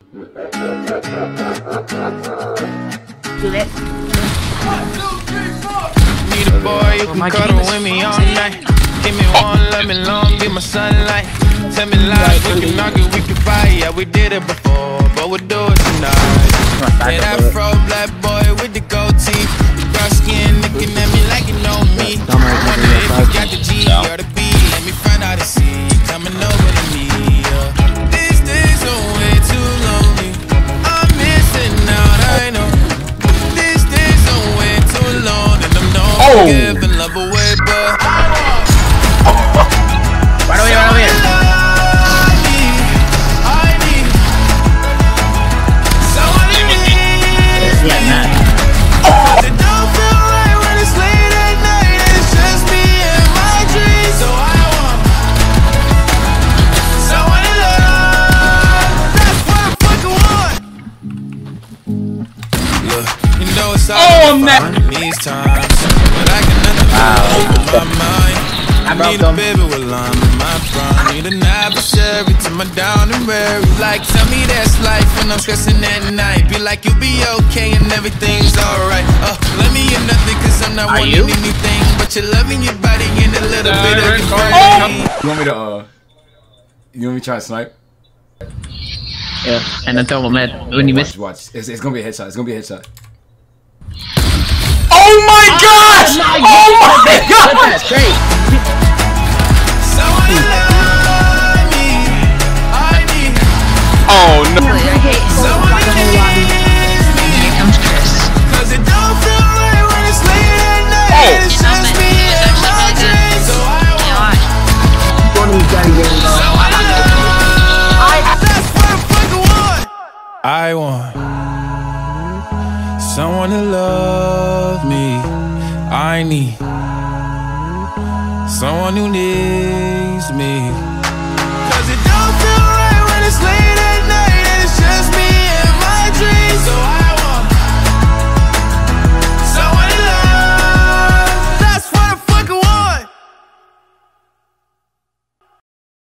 Do it. Need a boy who can cuddle with me all night. Give me one, let me long, be my sunlight. Tell me lies, we can argue, we can fight. Yeah, we did it before, but we'll do it tonight. Oh. Oh, fun man. in these times, but I can never wow. my mind. I need a welcome. baby while I'm in my prime. Need an adversary to my down and weary. Like, tell me that's life when I'm stressing at night. Be like, you'll be okay and everything's alright. Uh, let me in nothing cause I'm not Are wanting you? anything. But you're loving your body and a little Uh, bit of red your You want me to uh? You want me to try to snipe? Yeah. And then tell him that when you miss. Watch, watch. It's, it's gonna be a headshot. It's gonna be a headshot. Oh my gosh! Oh my Put that straight. Someone to love me. I need Oh no! someone to leave me. Here comes Chris. Cause it don't feel right when it's late at night. Oh. and It's just me and my dreams. So I want someone to love. That's what I fucking want. I want someone to love me. I need someone who needs me.